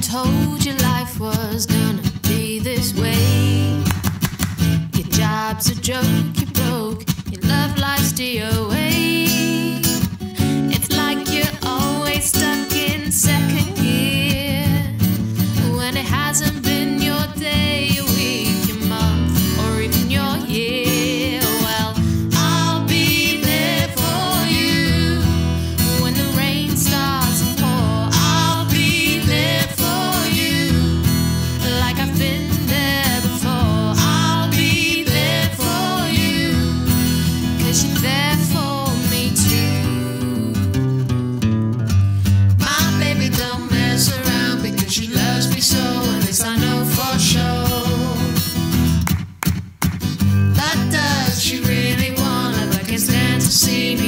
Told you life was gonna be this way. Your job's a joke. see me.